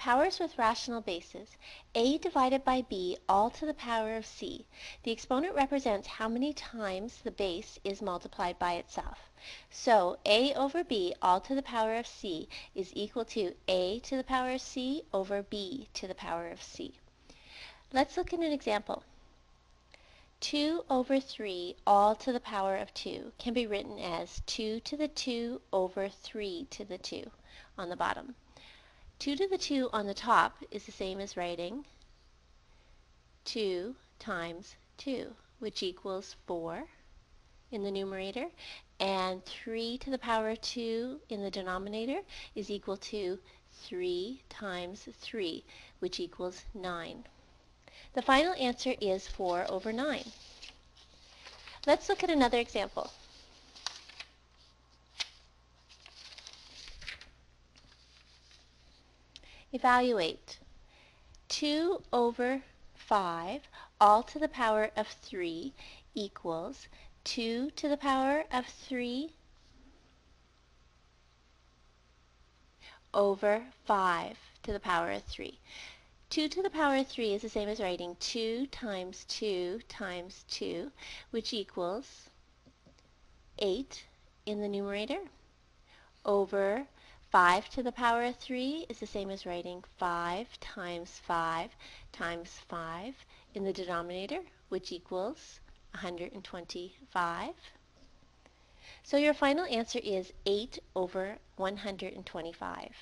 Powers with rational bases. a divided by b all to the power of c. The exponent represents how many times the base is multiplied by itself. So a over b all to the power of c is equal to a to the power of c over b to the power of c. Let's look at an example. 2 over 3 all to the power of 2 can be written as 2 to the 2 over 3 to the 2 on the bottom. 2 to the 2 on the top is the same as writing 2 times 2, which equals 4 in the numerator, and 3 to the power of 2 in the denominator is equal to 3 times 3, which equals 9. The final answer is 4 over 9. Let's look at another example. Evaluate. 2 over 5 all to the power of 3 equals 2 to the power of 3 over 5 to the power of 3. 2 to the power of 3 is the same as writing 2 times 2 times 2, which equals 8 in the numerator over 5 to the power of 3 is the same as writing 5 times 5 times 5 in the denominator, which equals 125. So your final answer is 8 over 125.